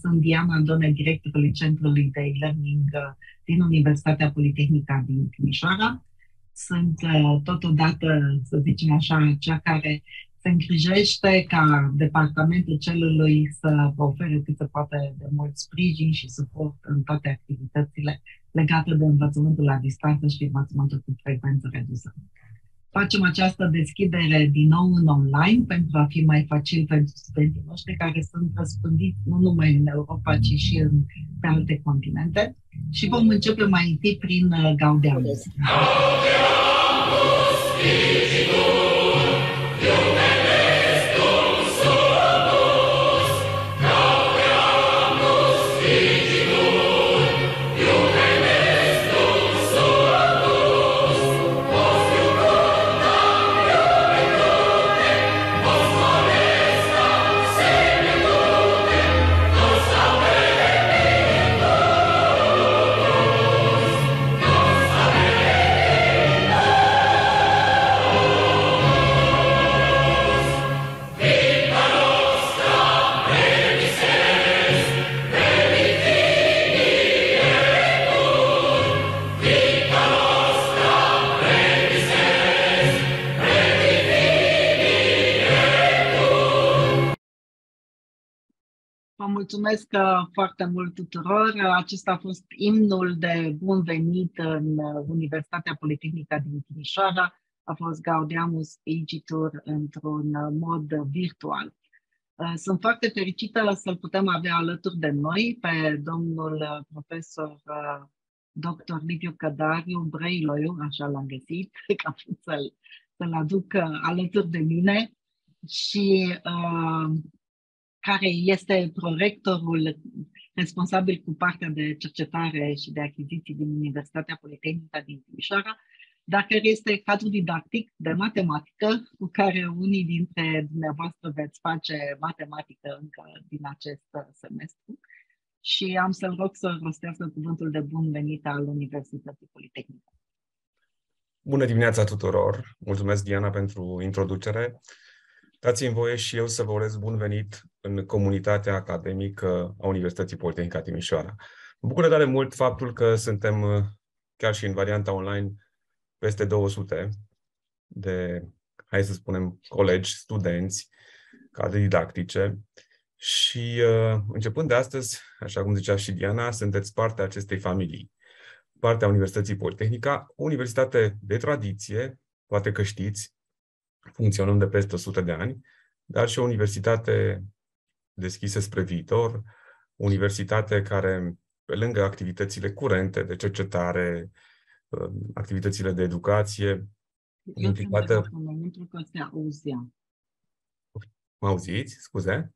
sunt Diana Andone, directorul Centrului de e-learning din Universitatea Politehnica din Timișoara. Sunt totodată, să zicem așa, cea care se îngrijește ca departamentul celului să vă ofere cât se poate de mult sprijin și suport în toate activitățile legate de învățământul la distanță și învățământul cu frecvență redusă. Facem această deschidere din nou în online pentru a fi mai facil pentru studenții noștri care sunt răspândiți nu numai în Europa, ci și în, pe alte continente. Și vom începe mai întâi prin uh, Gaudeamus. Gaudeamus, mulțumesc uh, foarte mult tuturor. Acesta a fost imnul de bun venit în uh, Universitatea Politehnică din Timișoara. A fost Gaudiamus Igitur într-un uh, mod virtual. Sunt foarte fericită să-l putem avea alături de noi pe domnul profesor dr. Liviu Cădariu Brăiloiu, așa l-am găsit, ca să-l, să-l aduc alături de mine și uh, care este prorectorul responsabil cu partea de cercetare și de achiziții din Universitatea Politehnică din Timișoara, dar care este cadru didactic de matematică cu care unii dintre dumneavoastră veți face matematică încă din acest semestru. Și am să-l rog să rostească cuvântul de bun venit al Universității Politehnică. Bună dimineața tuturor! Mulțumesc, Diana, pentru introducere. Dați-mi voie și eu să vă urez bun venit în comunitatea academică a Universității Politehnică Timișoara. Mă bucură tare mult faptul că suntem, uh, chiar și în varianta online, peste 200 de, hai să spunem, colegi, studenți, cadre didactice și uh, începând de astăzi, așa cum zicea și Diana, sunteți partea acestei familii, partea Universității Politehnica, o universitate de tradiție, poate că știți, funcționăm de peste 100 de ani, dar și o universitate deschisă spre viitor, o universitate care, pe lângă activitățile curente de cercetare, um, activitățile de educație, implicată... Pentru că se auzea. Mă auziți? Scuze?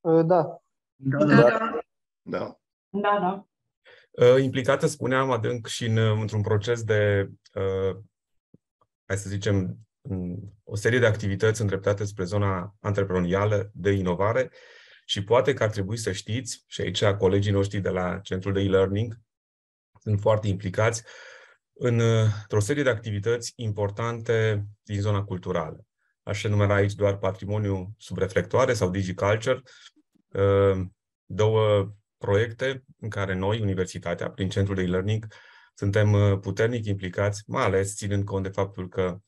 Uh, da. Da, da. Da. da. da, da. Uh, implicată, spuneam, adânc și în, într-un proces de uh, hai să zicem, o serie de activități îndreptate spre zona antreprenorială de inovare și poate că ar trebui să știți, și aici colegii noștri de la Centrul de e-learning sunt foarte implicați în, într-o serie de activități importante din zona culturală. Aș numera aici doar patrimoniu sub reflectoare sau DigiCulture, uh, două proiecte în care noi, Universitatea, prin Centrul de e-learning, suntem uh, puternic implicați, mai ales ținând cont de faptul că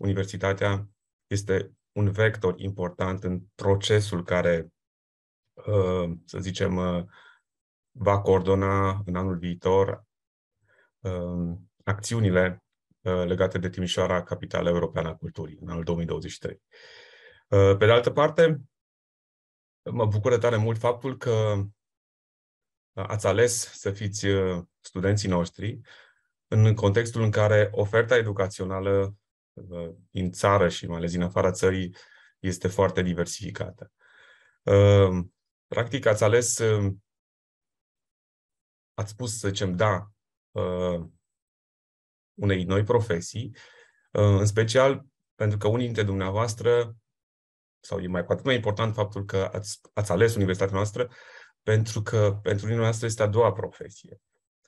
universitatea este un vector important în procesul care, uh, să zicem, uh, va coordona în anul viitor acțiunile legate de Timișoara, capitala europeană a culturii, în anul 2023. Pe de altă parte, mă bucură tare mult faptul că ați ales să fiți uh, studenții noștri în contextul în care oferta educațională uh, din țară și mai ales din afara țării este foarte diversificată. Uh, practic ați ales, ați spus, să zicem, da unei noi profesii, în special pentru că unii dintre dumneavoastră, sau e mai, cu mai important faptul că ați, ați ales universitatea noastră, pentru că pentru mine noastră este a doua profesie.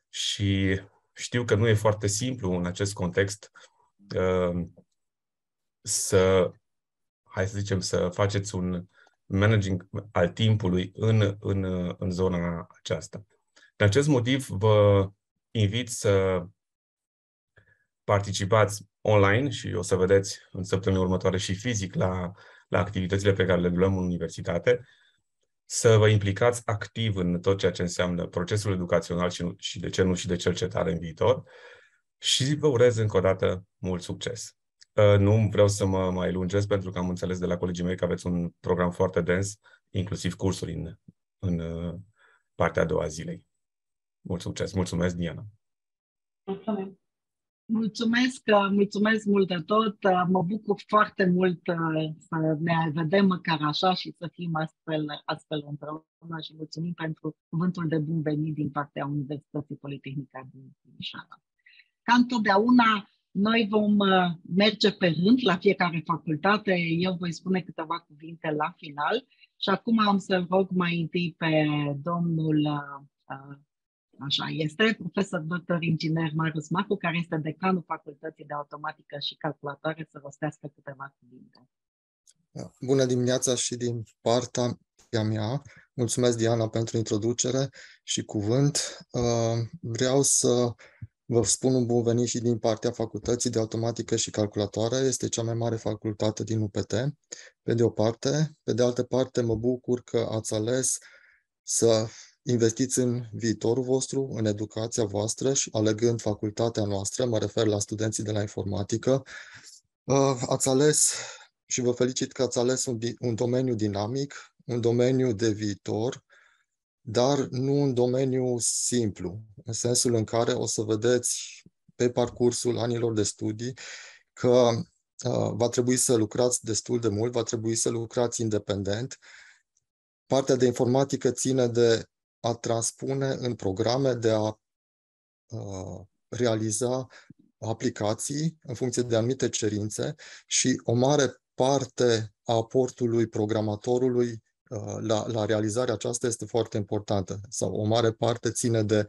Și știu că nu e foarte simplu în acest context uh, să, hai să zicem, să faceți un managing al timpului în, în, în zona aceasta. De acest motiv vă invit să participați online și o să vedeți în săptămâna următoare și fizic la, la activitățile pe care le luăm în universitate, să vă implicați activ în tot ceea ce înseamnă procesul educațional și, și de ce nu și de cercetare în viitor și vă urez încă o dată mult succes. Uh, nu vreau să mă mai lungesc pentru că am înțeles de la colegii mei că aveți un program foarte dens, inclusiv cursuri în, în uh, partea a doua zilei. Mult succes! Mulțumesc, Diana! Mulțumesc! Mulțumesc, uh, mulțumesc mult de tot. Mă bucur foarte mult să ne vedem măcar așa și să fim astfel, astfel împreună și mulțumim pentru cuvântul de bun venit din partea Universității Politehnica din Timișoara. Ca întotdeauna, noi vom uh, merge pe rând la fiecare facultate. Eu voi spune câteva cuvinte la final și acum am să rog mai întâi pe domnul, uh, uh, așa este, profesor doctor inginer Marius Macu, care este decanul Facultății de Automatică și Calculatoare, să rostească câteva cuvinte. Bună dimineața și din partea mea. Mulțumesc, Diana, pentru introducere și cuvânt. Vreau să Vă spun un bun venit și din partea Facultății de Automatică și Calculatoare. Este cea mai mare facultate din UPT, pe de o parte. Pe de altă parte, mă bucur că ați ales să investiți în viitorul vostru, în educația voastră și alegând facultatea noastră, mă refer la studenții de la informatică, uh, ați ales și vă felicit că ați ales un, un domeniu dinamic, un domeniu de viitor, dar nu un domeniu simplu, în sensul în care o să vedeți pe parcursul anilor de studii că uh, va trebui să lucrați destul de mult, va trebui să lucrați independent. Partea de informatică ține de a transpune în programe, de a uh, realiza aplicații în funcție de anumite cerințe și o mare parte a aportului programatorului Uh, la, la realizarea aceasta este foarte importantă sau o mare parte ține de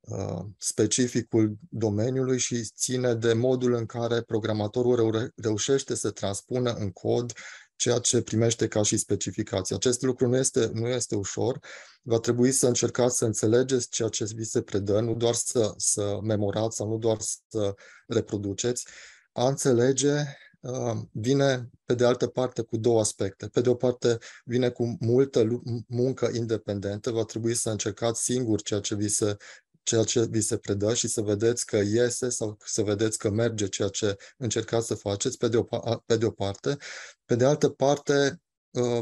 uh, specificul domeniului și ține de modul în care programatorul reu- reușește să transpună în cod ceea ce primește ca și specificație. Acest lucru nu este, nu este ușor. Va trebui să încercați să înțelegeți ceea ce vi se predă, nu doar să, să memorați sau nu doar să reproduceți. A înțelege vine, pe de altă parte, cu două aspecte. Pe de o parte, vine cu multă muncă independentă, va trebui să încercați singur ceea ce vi se ceea ce vi se predă și să vedeți că iese sau să vedeți că merge ceea ce încercați să faceți, pe de o, pe de o parte. Pe de altă parte,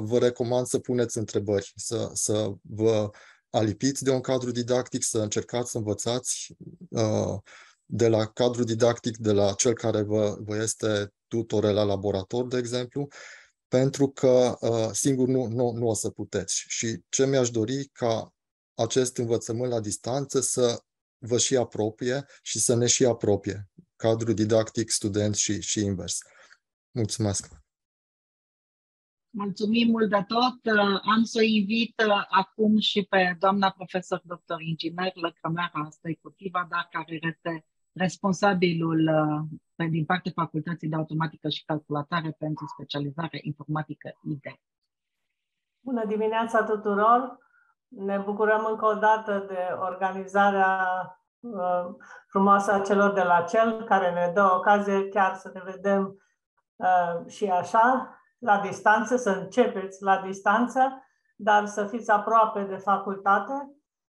vă recomand să puneți întrebări, să, să vă alipiți de un cadru didactic, să încercați să învățați uh, de la cadru didactic, de la cel care vă, vă este tutore la laborator, de exemplu, pentru că uh, singur nu, nu, nu o să puteți. Și ce mi-aș dori ca acest învățământ la distanță să vă și apropie și să ne și apropie, cadru didactic, student și, și invers. Mulțumesc! Mulțumim mult de tot. Am să invit uh, acum și pe doamna profesor doctor inginer Lăcrămeara Stăicutiva, dar care este responsabilul uh, din partea Facultății de Automatică și Calculatoare pentru specializare informatică ID. Bună dimineața tuturor! Ne bucurăm încă o dată de organizarea uh, frumoasă a celor de la CEL, care ne dă ocazie chiar să ne vedem uh, și așa, la distanță, să începeți la distanță, dar să fiți aproape de facultate.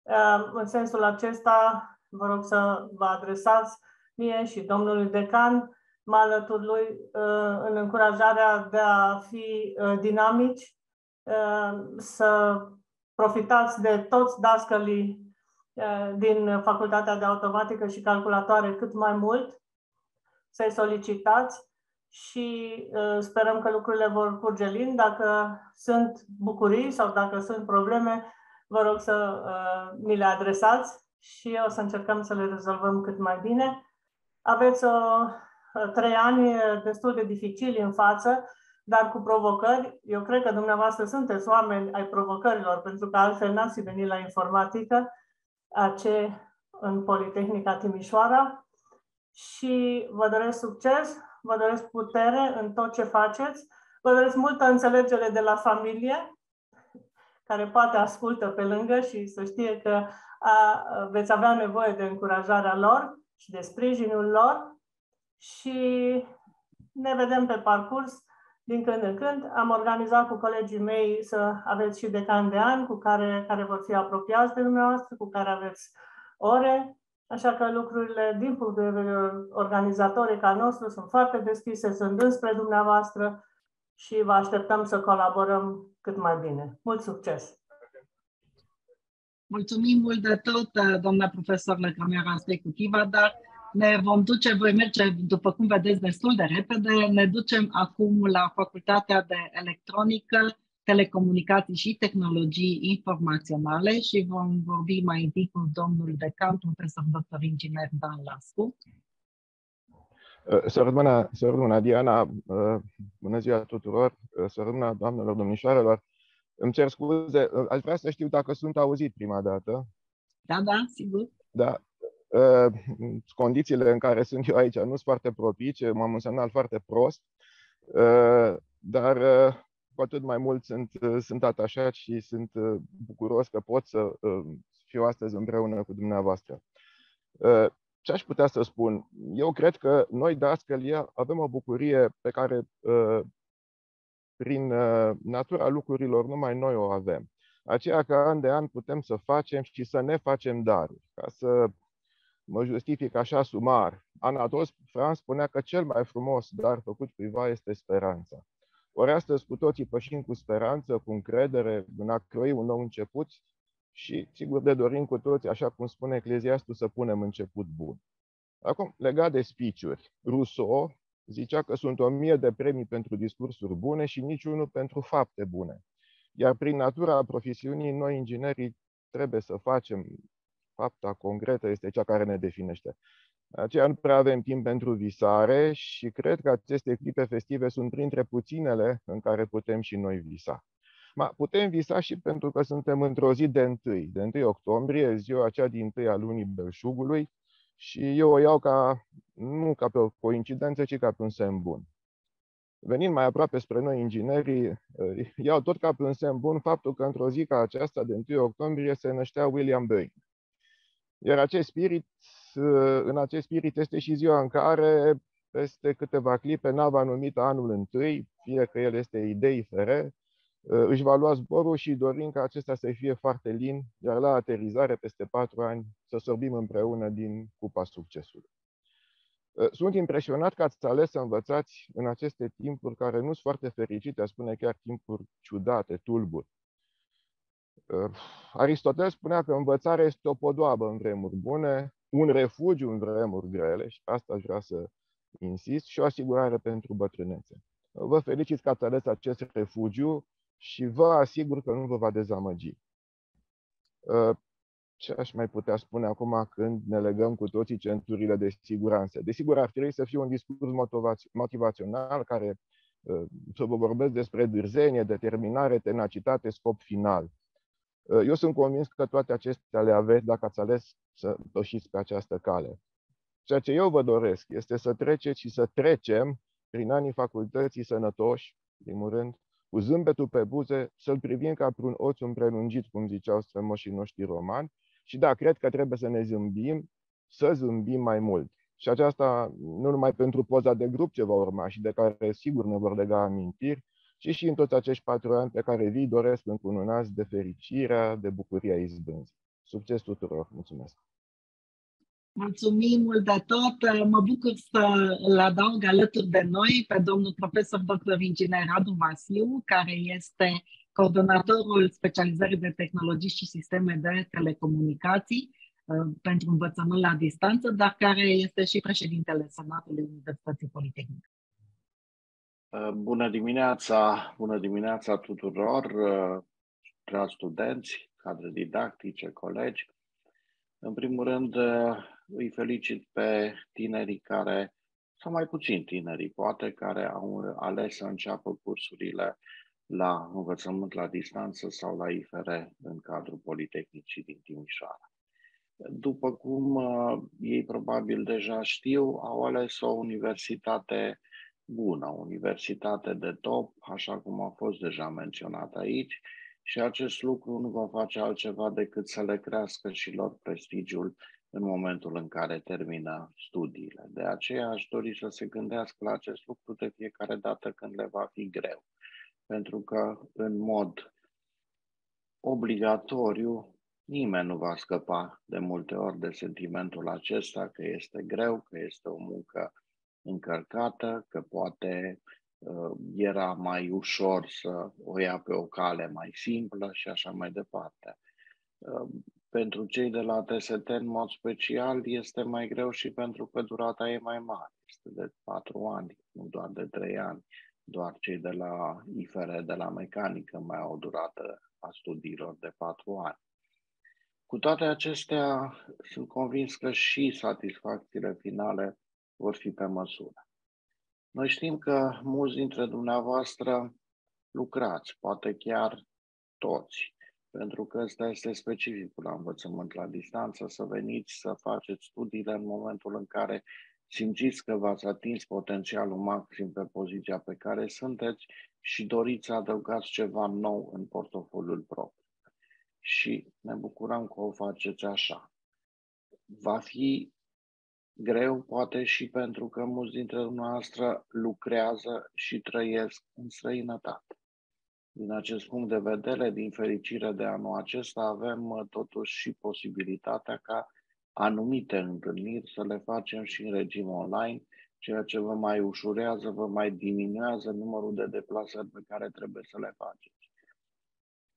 Uh, în sensul acesta, vă rog să vă adresați mie și domnului decan, mă alătur lui uh, în încurajarea de a fi uh, dinamici, uh, să profitați de toți dascălii din Facultatea de Automatică și Calculatoare cât mai mult, să-i solicitați și sperăm că lucrurile vor curge lin. Dacă sunt bucurii sau dacă sunt probleme, vă rog să mi le adresați și o să încercăm să le rezolvăm cât mai bine. Aveți o, trei ani destul de dificili în față, dar cu provocări. Eu cred că dumneavoastră sunteți oameni ai provocărilor, pentru că altfel n-ați fi venit la informatică, ce în Politehnica Timișoara. Și vă doresc succes, vă doresc putere în tot ce faceți, vă doresc multă înțelegere de la familie, care poate ascultă pe lângă și să știe că a, veți avea nevoie de încurajarea lor și de sprijinul lor și ne vedem pe parcurs din când în când. Am organizat cu colegii mei să aveți și decan de an cu care, care vor fi apropiați de dumneavoastră, cu care aveți ore. Așa că lucrurile, din punct de vedere organizatoric al nostru, sunt foarte deschise, sunt înspre dumneavoastră și vă așteptăm să colaborăm cât mai bine. Mult succes! Mulțumim mult de tot, doamna profesor la camera executivă, dar ne vom duce, voi merge, după cum vedeți, destul de repede. Ne ducem acum la Facultatea de Electronică, Telecomunicații și Tehnologii Informaționale și vom vorbi mai întâi cu domnul decan, profesor dr. inginer Dan Lascu. Să rămână, să rămână Diana, uh, bună ziua tuturor, uh, să rămână doamnelor, domnișoarelor. Îmi cer scuze, uh, aș vrea să știu dacă sunt auzit prima dată. Da, da, sigur. Da, condițiile în care sunt eu aici nu sunt foarte propice, m-am un semnal foarte prost, dar cu atât mai mult sunt, sunt atașat și sunt bucuros că pot să fiu astăzi împreună cu dumneavoastră. Ce aș putea să spun? Eu cred că noi, dascălia, avem o bucurie pe care, prin natura lucrurilor, numai noi o avem. Aceea că an de an putem să facem și să ne facem daruri, ca să mă justific așa sumar. Anatol Franz spunea că cel mai frumos dar făcut cuiva este speranța. Ori astăzi cu toții pășim cu speranță, cu încredere, în a croi un nou început și sigur de dorim cu toți, așa cum spune Ecleziastul, să punem început bun. Acum, legat de spiciuri, Rousseau zicea că sunt o mie de premii pentru discursuri bune și niciunul pentru fapte bune. Iar prin natura profesiunii, noi inginerii trebuie să facem fapta concretă este cea care ne definește. Aceea nu prea avem timp pentru visare și cred că aceste clipe festive sunt printre puținele în care putem și noi visa. Ma, putem visa și pentru că suntem într-o zi de 1, de 1 octombrie, ziua aceea din 1 a lunii belșugului, și eu o iau ca, nu ca pe o coincidență, ci ca pe un semn bun. Venind mai aproape spre noi, inginerii, iau tot ca pe un semn bun faptul că într-o zi ca aceasta, de 1 octombrie, se năștea William Boeing. Iar acest spirit, în acest spirit este și ziua în care, peste câteva clipe, nava numită Anul Întâi, fie că el este idei fere, își va lua zborul și dorim ca acesta să fie foarte lin, iar la aterizare, peste patru ani, să sorbim împreună din cupa succesului. Sunt impresionat că ați ales să învățați în aceste timpuri care nu sunt foarte fericite, aș spune chiar timpuri ciudate, tulburi. Aristotel spunea că învățarea este o podoabă în vremuri bune, un refugiu în vremuri grele, și asta aș vrea să insist, și o asigurare pentru bătrânețe. Vă felicit că ați ales acest refugiu și vă asigur că nu vă va dezamăgi. Ce aș mai putea spune acum când ne legăm cu toții centurile de siguranță? Desigur, ar trebui să fie un discurs motivațional care să vă vorbesc despre dârzenie, determinare, tenacitate, scop final. Eu sunt convins că toate acestea le aveți dacă ați ales să pășiți pe această cale. Ceea ce eu vă doresc este să treceți și să trecem prin anii facultății sănătoși, primul rând, cu zâmbetul pe buze, să-l privim ca pe un oț prelungit, cum ziceau strămoșii noștri romani. Și da, cred că trebuie să ne zâmbim, să zâmbim mai mult. Și aceasta nu numai pentru poza de grup ce va urma și de care sigur ne vor lega amintiri, ci și în toți acești patru ani pe care vii doresc încununați de fericirea, de bucuria izbânzii. Succes tuturor! Mulțumesc! Mulțumim mult de tot! Mă bucur să îl adaug alături de noi pe domnul profesor dr. inginer Radu Vasiu, care este coordonatorul specializării de tehnologii și sisteme de telecomunicații uh, pentru învățământ la distanță, dar care este și președintele Senatului Universității Politehnice. Uh, bună dimineața, bună dimineața tuturor, uh, dragi studenți, cadre didactice, colegi. În primul rând, uh, îi felicit pe tinerii care, sau mai puțin tinerii, poate, care au ales să înceapă cursurile la învățământ la distanță sau la IFR în cadrul Politehnicii din Timișoara. După cum uh, ei probabil deja știu, au ales o universitate bună, universitate de top, așa cum a fost deja menționat aici, și acest lucru nu va face altceva decât să le crească și lor prestigiul în momentul în care termină studiile. De aceea aș dori să se gândească la acest lucru de fiecare dată când le va fi greu. Pentru că, în mod obligatoriu, nimeni nu va scăpa de multe ori de sentimentul acesta că este greu, că este o muncă încărcată, că poate uh, era mai ușor să o ia pe o cale mai simplă și așa mai departe. Uh, pentru cei de la TST, în mod special, este mai greu și pentru că durata e mai mare. Este de patru ani, nu doar de trei ani. Doar cei de la IFR, de la mecanică, mai au o durată a studiilor de patru ani. Cu toate acestea, sunt convins că și satisfacțiile finale vor fi pe măsură. Noi știm că mulți dintre dumneavoastră lucrați, poate chiar toți, pentru că ăsta este specificul la învățământ la distanță, să veniți să faceți studiile în momentul în care simțiți că v-ați atins potențialul maxim pe poziția pe care sunteți și doriți să adăugați ceva nou în portofoliul propriu. Și ne bucurăm că o faceți așa. Va fi greu, poate și pentru că mulți dintre dumneavoastră lucrează și trăiesc în străinătate. Din acest punct de vedere, din fericire de anul acesta, avem uh, totuși și posibilitatea ca anumite întâlniri să le facem și în regim online, ceea ce vă mai ușurează, vă mai diminuează numărul de deplasări pe care trebuie să le faceți.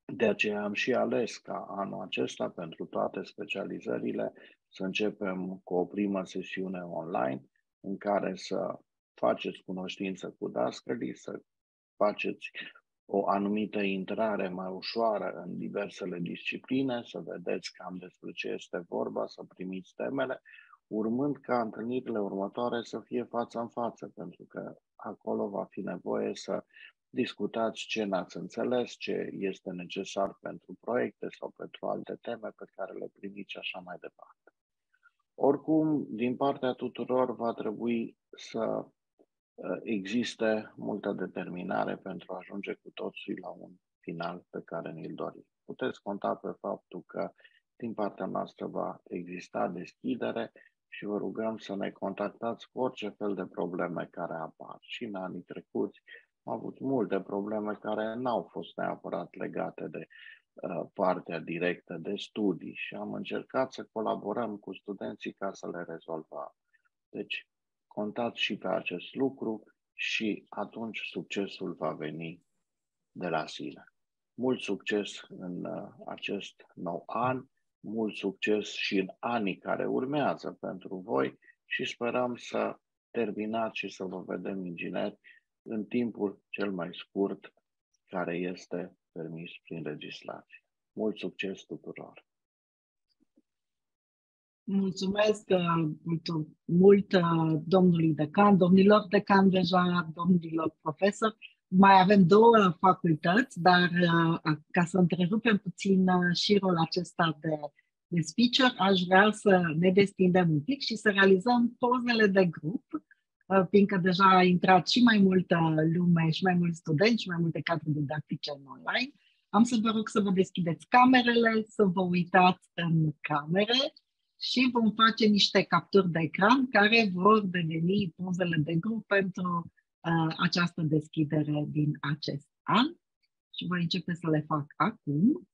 De aceea am și ales ca anul acesta, pentru toate specializările, să începem cu o primă sesiune online în care să faceți cunoștință cu dascălii, să faceți o anumită intrare mai ușoară în diversele discipline, să vedeți cam despre ce este vorba, să primiți temele, urmând ca întâlnirile următoare să fie față în față, pentru că acolo va fi nevoie să discutați ce n-ați înțeles, ce este necesar pentru proiecte sau pentru alte teme pe care le primiți și așa mai departe. Oricum, din partea tuturor va trebui să Uh, există multă determinare pentru a ajunge cu toții la un final pe care ne-l dorim. Puteți conta pe faptul că din partea noastră va exista deschidere și vă rugăm să ne contactați cu orice fel de probleme care apar. Și în anii trecuți am avut multe probleme care n-au fost neapărat legate de uh, partea directă de studii și am încercat să colaborăm cu studenții ca să le rezolvăm. Deci, Contați și pe acest lucru și atunci succesul va veni de la sine. Mult succes în uh, acest nou an, mult succes și în anii care urmează pentru voi și sperăm să terminați și să vă vedem ingineri în timpul cel mai scurt care este permis prin legislație. Mult succes tuturor! Mulțumesc uh, mult, mult uh, domnului decan, domnilor decan deja, domnilor profesori. Mai avem două facultăți, dar uh, ca să întrerupem puțin șirul acesta de, de speaker, aș vrea să ne destindem un pic și să realizăm pozele de grup, fiindcă deja a intrat și mai multă lume și mai mulți studenți și mai multe cadre didactice în online. Am să vă rog să vă deschideți camerele, să vă uitați în camere și vom face niște capturi de ecran care vor deveni pozele de grup pentru uh, această deschidere din acest an. Și voi începe să le fac acum.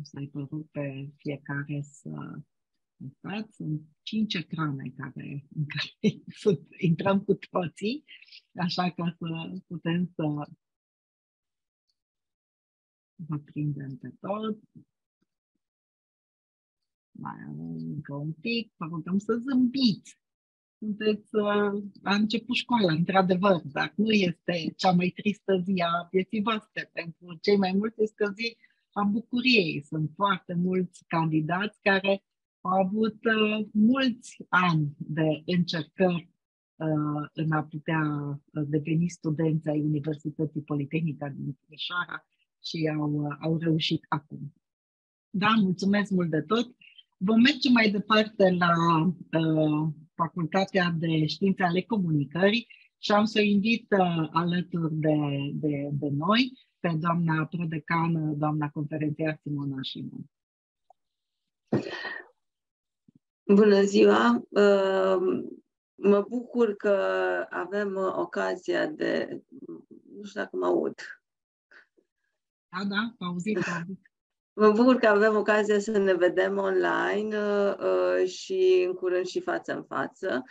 O să-i pe fiecare să fapt, sunt cinci ecrane care, în care sunt, intrăm cu toții, așa ca să putem să vă prindem pe tot. Mai încă un pic, vă rugăm să zâmbiți. Sunteți uh, la început școala, într-adevăr, dar nu este cea mai tristă zi a vieții voastre. Pentru cei mai mulți este o zi a bucuriei. Sunt foarte mulți candidați care au avut uh, mulți ani de încercări uh, în a putea uh, deveni studenți ai Universității Politehnică din Timișoara și au, uh, au reușit acum. Da, mulțumesc mult de tot. Vom merge mai departe la uh, Facultatea de Științe ale Comunicării și am să invit uh, alături de, de, de noi pe doamna prodecană, doamna conferențiar Simona Șimon. Bună ziua! Uh, mă bucur că avem ocazia de... Nu știu dacă mă aud. Da, da, auzit, auzit. Mă bucur că avem ocazia să ne vedem online uh, și în curând și față în față.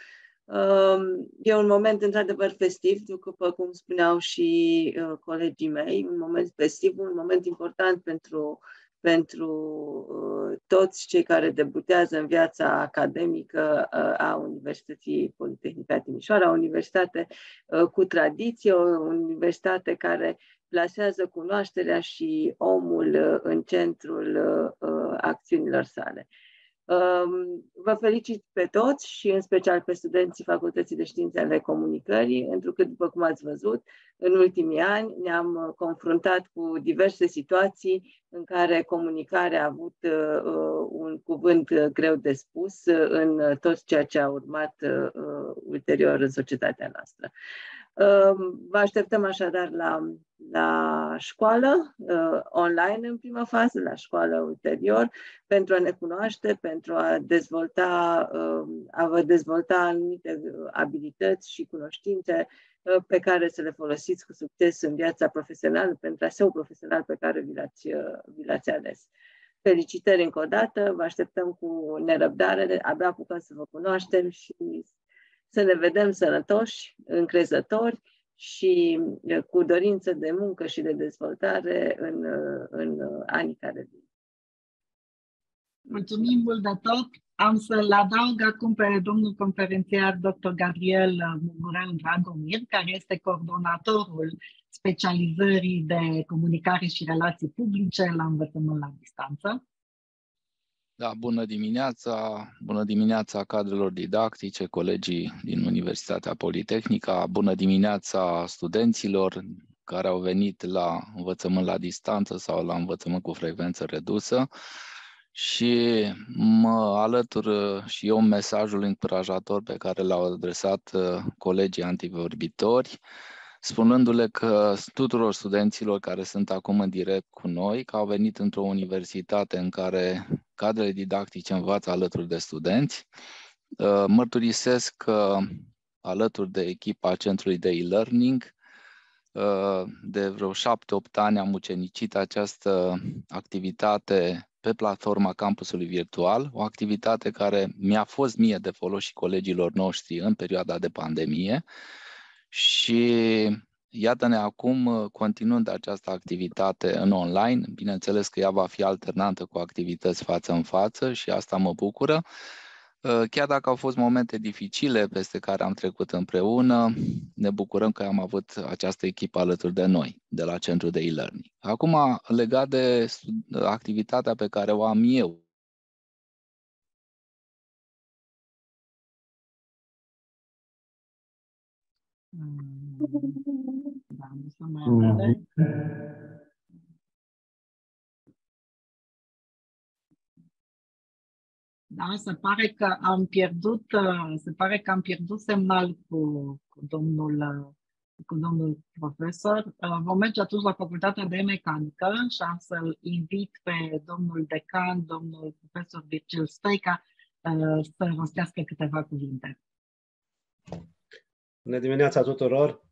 Uh, e un moment într-adevăr festiv, după cum spuneau și uh, colegii mei, un moment festiv, un moment important pentru, pentru uh, toți cei care debutează în viața academică uh, a Universității Politehnica Timișoara, o universitate uh, cu tradiție, o universitate care plasează cunoașterea și omul uh, în centrul uh, uh, acțiunilor sale. Um, vă felicit pe toți și în special pe studenții Facultății de Științe ale Comunicării, pentru că, după cum ați văzut, în ultimii ani ne-am confruntat cu diverse situații în care comunicarea a avut un cuvânt greu de spus în tot ceea ce a urmat ulterior în societatea noastră. Vă așteptăm așadar la, la școală, uh, online în prima fază, la școală ulterior, pentru a ne cunoaște, pentru a dezvolta, uh, a vă dezvolta anumite abilități și cunoștințe uh, pe care să le folosiți cu succes în viața profesională, pentru traseu profesional pe care vi l-ați, vi l-ați ales. Felicitări încă o dată, vă așteptăm cu nerăbdare, abia apucăm să vă cunoaștem și să ne vedem sănătoși, încrezători și cu dorință de muncă și de dezvoltare în, în anii care vin. Mulțumim mult de tot. Am să-l adaug acum pe domnul conferențiar dr. Gabriel Muguran Dragomir, care este coordonatorul specializării de comunicare și relații publice la învățământ la distanță. Da, bună dimineața, bună dimineața cadrelor didactice, colegii din Universitatea Politehnică, bună dimineața studenților care au venit la învățământ la distanță sau la învățământ cu frecvență redusă. Și mă alătur și eu mesajul încurajator pe care l-au adresat uh, colegii antivorbitori, spunându-le că tuturor studenților care sunt acum în direct cu noi, că au venit într-o universitate în care cadrele didactice învață alături de studenți. Uh, mărturisesc că alături de echipa Centrului de e-learning, uh, de vreo șapte-opt ani am ucenicit această activitate pe platforma campusului virtual, o activitate care mi-a fost mie de folos și colegilor noștri în perioada de pandemie și Iată-ne acum uh, continuând această activitate în online. Bineînțeles că ea va fi alternantă cu activități față în față și asta mă bucură. Uh, chiar dacă au fost momente dificile peste care am trecut împreună, ne bucurăm că am avut această echipă alături de noi, de la Centrul de e-learning. Acum, legat de activitatea pe care o am eu Da, nu se mai apare. Da, se pare că am pierdut, se pare că am pierdut semnal cu, cu domnul cu domnul profesor. Vom merge atunci la Facultatea de Mecanică și am să-l invit pe domnul decan, domnul profesor Virgil Stoica, să rostească câteva cuvinte. Bună dimineața tuturor!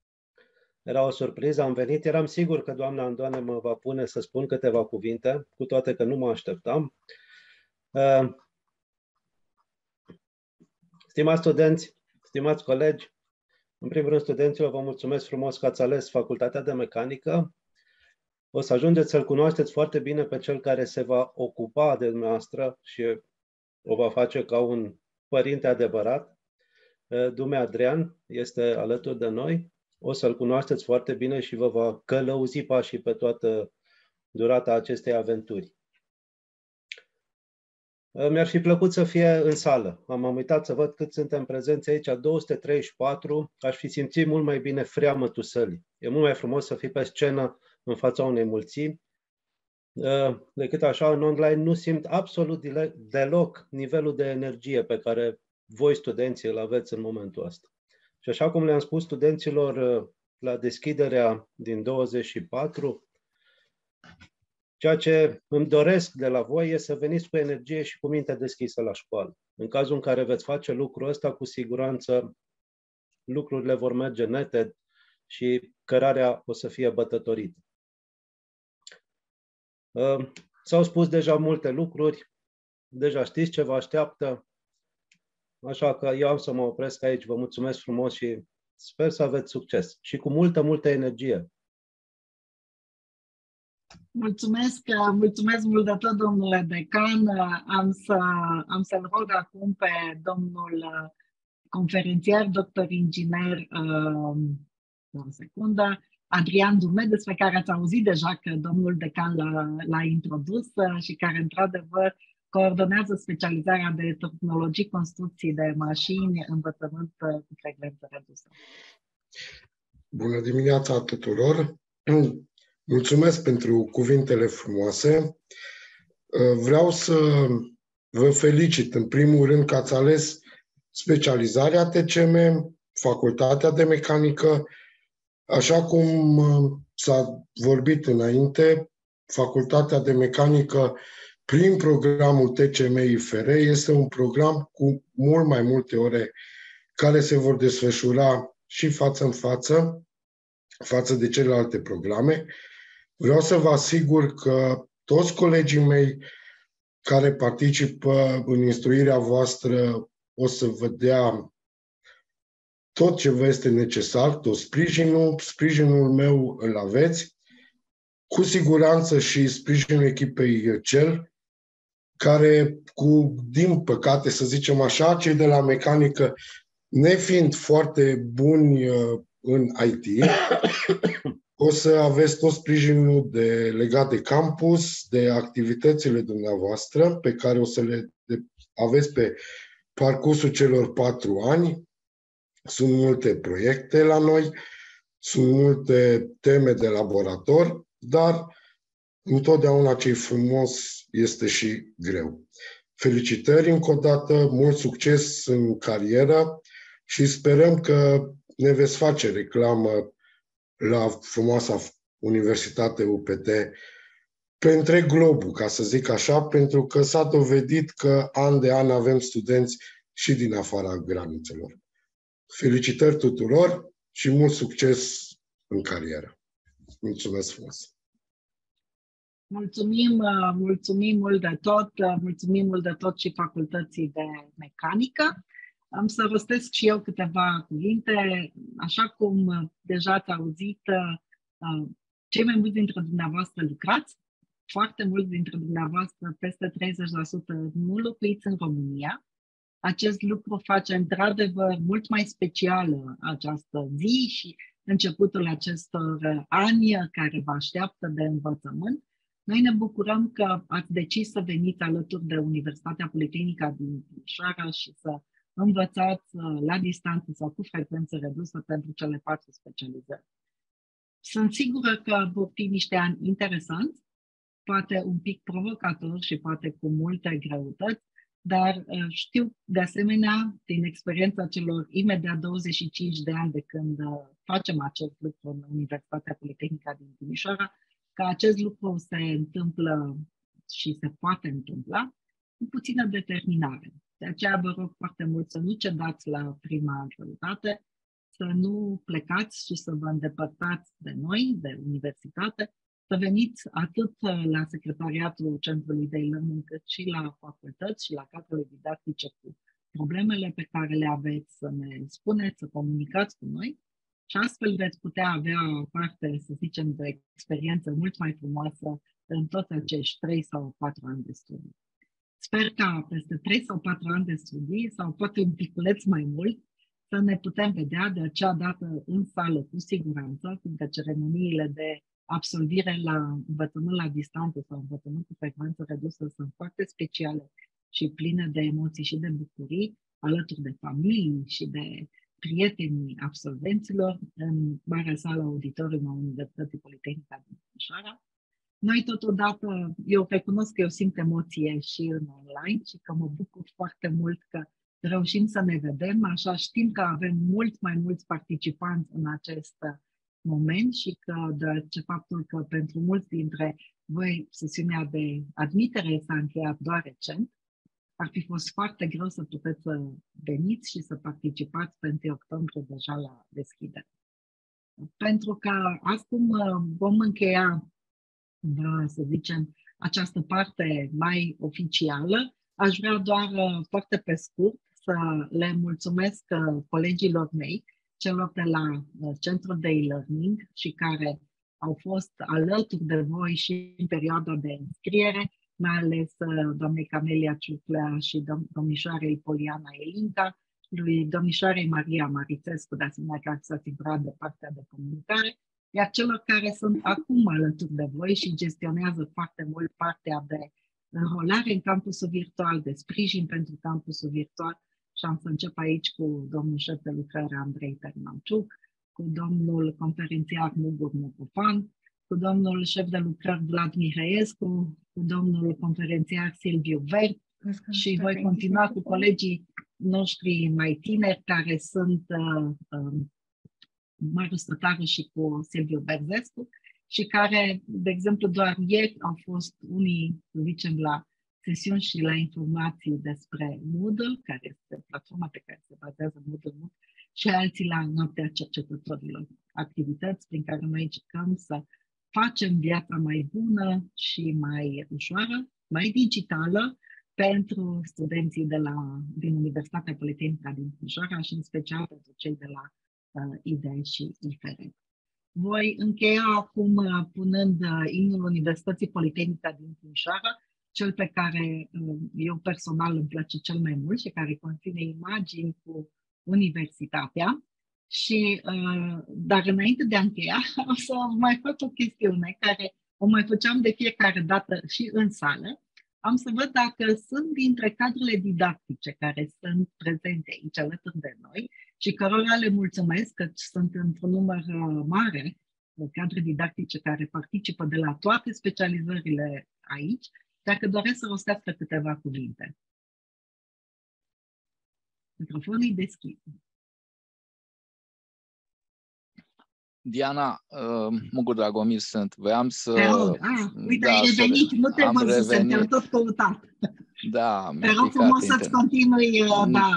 Era o surpriză, am venit, eram sigur că doamna Andoane mă va pune să spun câteva cuvinte, cu toate că nu mă așteptam. Uh, stimați studenți, stimați colegi, în primul rând, studenților, vă mulțumesc frumos că ați ales Facultatea de Mecanică. O să ajungeți să-l cunoașteți foarte bine pe cel care se va ocupa de dumneavoastră și o va face ca un părinte adevărat. Eh, Dume Adrian este alături de noi. O să-l cunoașteți foarte bine și vă va călăuzi pașii pe toată durata acestei aventuri. Eh, mi-ar fi plăcut să fie în sală. Am uitat să văd cât suntem prezenți aici, 234. Aș fi simțit mult mai bine freamătul sălii. E mult mai frumos să fii pe scenă în fața unei mulțimi. uh, decât așa în online, nu simt absolut deloc nivelul de energie pe care voi studenții îl aveți în momentul ăsta. Și așa cum le-am spus studenților uh, la deschiderea din 24, ceea ce îmi doresc de la voi e să veniți cu energie și cu minte deschisă la școală. În cazul în care veți face lucrul ăsta, cu siguranță lucrurile vor merge nete și cărarea o să fie bătătorită. Uh, s-au spus deja multe lucruri, deja știți ce vă așteaptă, așa că eu am să mă opresc aici. Vă mulțumesc frumos și sper să aveți succes și cu multă, multă energie. Mulțumesc, mulțumesc mult de tot, domnule decan. Am, să, am să-l rog acum pe domnul conferențiar, doctor inginer, uh, o secundă, Adrian Dume, despre care ați auzit deja că domnul decan l-a, l-a introdus uh, și care, într-adevăr, coordonează specializarea de tehnologii, construcții de mașini, învățământ uh, cu frecvență redusă. Bună dimineața tuturor! Mulțumesc pentru cuvintele frumoase. Uh, vreau să vă felicit în primul rând că ați ales specializarea TCM, facultatea de mecanică, așa cum uh, s-a vorbit înainte, facultatea de mecanică prin programul TCM IFR este un program cu mult mai multe ore care se vor desfășura și față în față, față de celelalte programe. Vreau să vă asigur că toți colegii mei care participă în instruirea voastră o să vă dea tot ce vă este necesar, tot sprijinul. Sprijinul meu îl aveți. Cu siguranță și sprijinul echipei CEL, care, cu, din păcate, să zicem așa, cei de la mecanică, nefiind foarte buni uh, în IT, o să aveți tot sprijinul de, legat de campus, de activitățile dumneavoastră, pe care o să le de, aveți pe parcursul celor patru ani. Sunt multe proiecte la noi, sunt multe teme de laborator, dar întotdeauna ce frumos este și greu. Felicitări încă o dată, mult succes în carieră și sperăm că ne veți face reclamă la frumoasa Universitate UPT pe întreg globul, ca să zic așa, pentru că s-a dovedit că an de an avem studenți și din afara granițelor. Felicitări tuturor și mult succes în carieră. Mulțumesc frumos! Mulțumim, uh, mulțumim mult de tot, uh, mulțumim mult de tot și facultății de mecanică. Am să rostesc și eu câteva cuvinte. Așa cum uh, deja ați auzit, cei mai mulți dintre dumneavoastră lucrați, foarte mulți dintre dumneavoastră, peste 30%, nu locuiți în România. Acest lucru face într-adevăr mult mai specială această zi și începutul acestor ani care vă așteaptă de învățământ. Noi ne bucurăm că ați decis să veniți alături de Universitatea Politehnică din Timișoara și să învățați uh, la distanță sau cu frecvență redusă pentru cele patru specializări. Sunt sigură că vor fi niște ani interesanți, poate un pic provocator și poate cu multe greutăți, dar uh, știu de asemenea, din experiența celor imediat 25 de ani de când uh, facem acest lucru în Universitatea Politehnică din Timișoara, că acest lucru se întâmplă și se poate întâmpla cu puțină determinare. De aceea vă rog foarte mult să nu cedați la prima greutate, să nu plecați și să vă îndepărtați de noi, de universitate, să veniți atât la Secretariatul Centrului de e-learning, cât și la facultăți și la cadrele didactice cu problemele pe care le aveți, să ne spuneți, să comunicați cu noi și astfel veți putea avea parte, să zicem, de experiență mult mai frumoasă în toți acești 3 sau 4 ani de studii. Sper ca peste 3 sau 4 ani de studii, sau poate un piculeț mai mult, să ne putem vedea de acea dată în sală cu siguranță, fiindcă ceremoniile de absolvire la învățământ la distanță sau învățământ cu frecvență redusă sunt foarte speciale și pline de emoții și de bucurii, alături de familii și de prietenii absolvenților în marea sală auditorium a Universității Politehnica din Timișoara. Noi totodată, eu recunosc că eu simt emoție și în online și că mă bucur foarte mult că reușim să ne vedem, așa știm că avem mult mai mulți participanți în acest moment și că de faptul că pentru mulți dintre voi sesiunea de admitere s-a încheiat doar recent, ar fi fost foarte greu să puteți să veniți și să participați pe 1 octombrie deja la deschidere. Pentru că acum uh, vom încheia, da, să zicem, această parte mai oficială, aș vrea doar uh, foarte pe scurt să le mulțumesc uh, colegilor mei, celor de la Centrul de e-learning și care au fost alături de voi și în perioada de înscriere, mai ales uh, doamnei Camelia Ciuclea și dom- domnișoarei Poliana Elinca, lui domnișoarei Maria Marițescu, de asemenea, care s-a asigurat de partea de comunicare, iar celor care sunt acum alături de voi și gestionează foarte mult partea de înrolare în campusul virtual, de sprijin pentru campusul virtual, și am să încep aici cu domnul șef de lucrare Andrei Termanciuc, cu domnul conferențiar Mugur Mugufan, cu domnul șef de lucrări Vlad Mihaescu, cu domnul conferențiar Silviu Vert și voi continua cu colegii noștri mai tineri care sunt uh, uh, Marius Tătară și cu Silviu Berzescu și care, de exemplu, doar ieri au fost unii, să zicem, la sesiuni și la informații despre Moodle, care este platforma pe care se bazează Moodle, și alții la noaptea cercetătorilor. Activități prin care noi încercăm să facem viața mai bună și mai ușoară, mai digitală pentru studenții de la, din Universitatea Politehnică din Timișoara și în special pentru cei de la uh, IDE și IFR. Voi încheia acum uh, punând uh, imnul Universității Politehnică din Timișoara, cel pe care uh, eu personal îmi place cel mai mult și care conține imagini cu universitatea. Și, uh, dar înainte de a încheia, o să mai fac o chestiune care o mai făceam de fiecare dată și în sală. Am să văd dacă sunt dintre cadrele didactice care sunt prezente aici alături de noi și cărora le mulțumesc că sunt într-un număr uh, mare de cadre didactice care participă de la toate specializările aici, dacă doresc să rostească câteva cuvinte. Microfonul e deschis. Diana, uh, Mugur Dragomir sunt. Voiam să... Te rog, ah, uite, da, ai revenit, nu te văzusem, te-am tot căutat. Da, Te rog frumos să-ți continui, uh, da.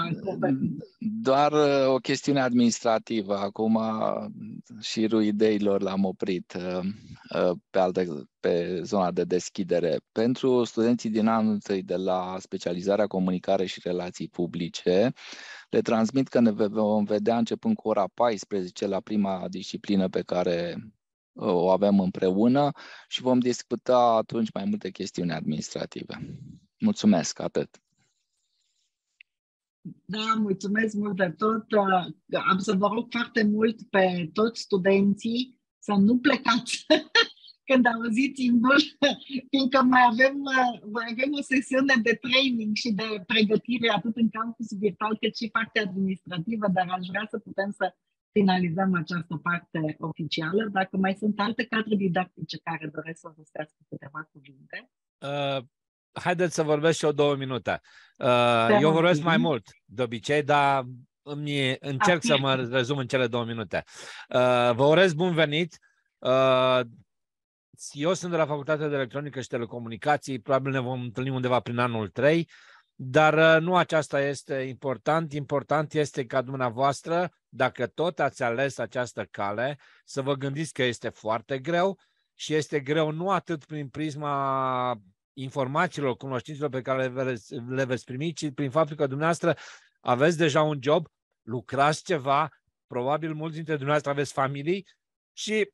Doar uh, o chestiune administrativă. Acum șirul ideilor l-am oprit uh, pe, alte, pe zona de deschidere. Pentru studenții din anul întâi de la specializarea comunicare și relații publice, le transmit că ne vom vedea începând cu ora 14 la prima disciplină pe care o avem împreună și vom discuta atunci mai multe chestiuni administrative. Mulțumesc, atât. Da, mulțumesc mult de tot. Am să vă rog foarte mult pe toți studenții să nu plecați când auziți imbul, fiindcă mai avem, mai avem o sesiune de training și de pregătire atât în campus virtual cât și partea administrativă, dar aș vrea să putem să finalizăm această parte oficială. Dacă mai sunt alte cadre didactice care doresc să rostească câteva cuvinte. Uh, haideți să vorbesc și eu două minute. Uh, eu vorbesc mai mult de obicei, dar îmi încerc să mă rezum în cele două minute. Uh, vă urez bun venit. Uh, eu sunt de la Facultatea de Electronică și Telecomunicații, probabil ne vom întâlni undeva prin anul 3, dar uh, nu aceasta este important. Important este ca dumneavoastră, dacă tot ați ales această cale, să vă gândiți că este foarte greu și este greu nu atât prin prisma informațiilor, cunoștințelor pe care le veți, le veți primi, ci prin faptul că dumneavoastră aveți deja un job, lucrați ceva, probabil mulți dintre dumneavoastră aveți familii și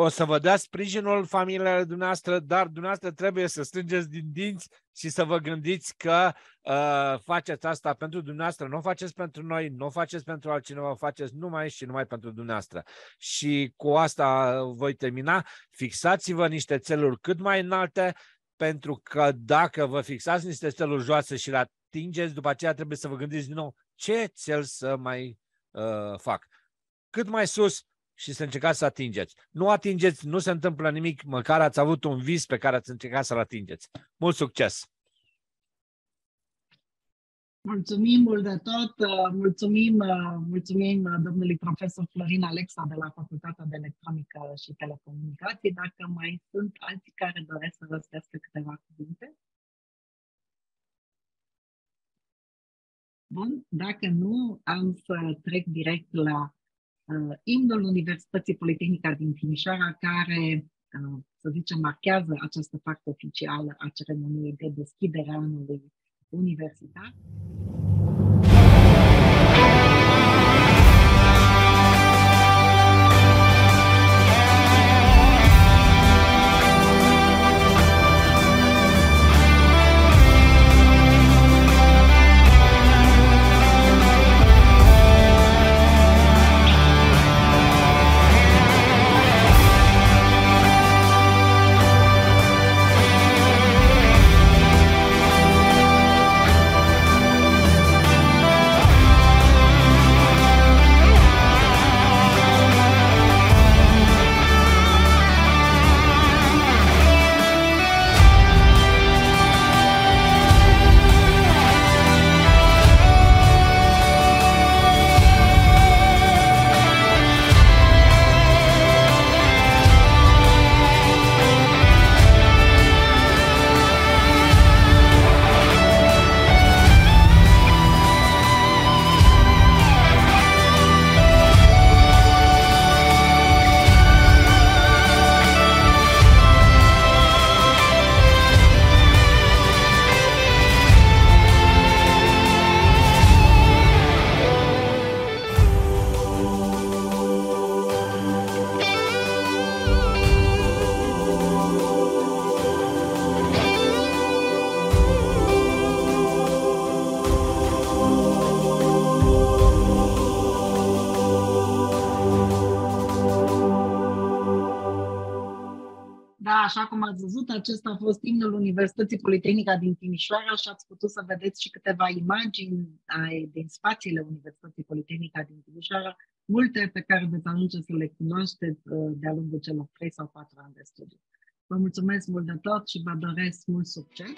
o să vă dea sprijinul familiile dumneavoastră, dar dumneavoastră trebuie să strângeți din dinți și să vă gândiți că uh, faceți asta pentru dumneavoastră, nu o faceți pentru noi, nu o faceți pentru altcineva, o faceți numai și numai pentru dumneavoastră. Și cu asta voi termina. Fixați-vă niște țeluri cât mai înalte, pentru că dacă vă fixați niște țeluri joase și le atingeți, după aceea trebuie să vă gândiți din nou ce țel să mai uh, fac. Cât mai sus, și să încercați să atingeți. Nu atingeți, nu se întâmplă nimic, măcar ați avut un vis pe care ați încercat să-l atingeți. Mult succes! Mulțumim mult de tot, mulțumim, mulțumim domnului profesor Florin Alexa de la Facultatea de Electronică și Telecomunicații. Dacă mai sunt alții care doresc să răstească câteva cuvinte. Bun, dacă nu, am să trec direct la uh, imnul Universității Politehnica din Timișoara, care, uh, să zicem, marchează această parte oficială a ceremoniei de deschidere a anului universidade acesta a fost imnul Universității Politehnica din Timișoara și ați putut să vedeți și câteva imagini din spațiile Universității Politehnica din Timișoara, multe pe care veți ajunge să le cunoașteți uh, de-a lungul celor 3 sau 4 ani de studiu. Vă mulțumesc mult de tot și vă doresc mult succes!